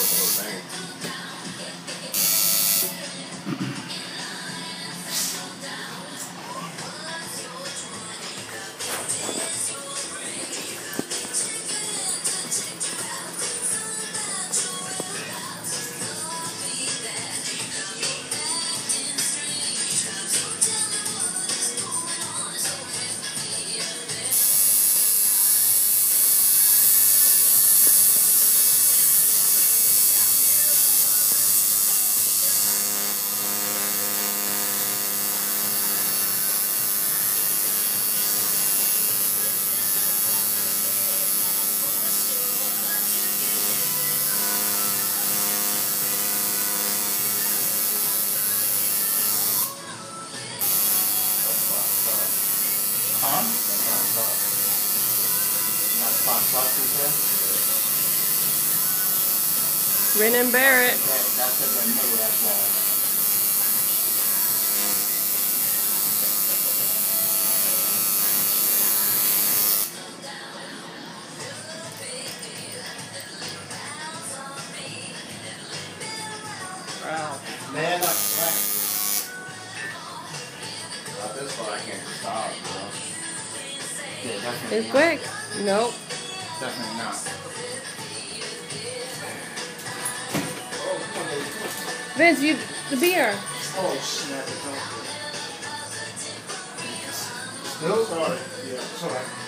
the whole thing. Huh? Not Fox Fox, you said? Rin and Barrett. That, that's a brand new, that's why. Wow. Man, up, right. Not this far, I can't stop, bro. Yeah, definitely It's not. quick. Nope. Definitely not. Vince, you the beer. Oh, snap. Still? Sorry. Yeah, it's alright.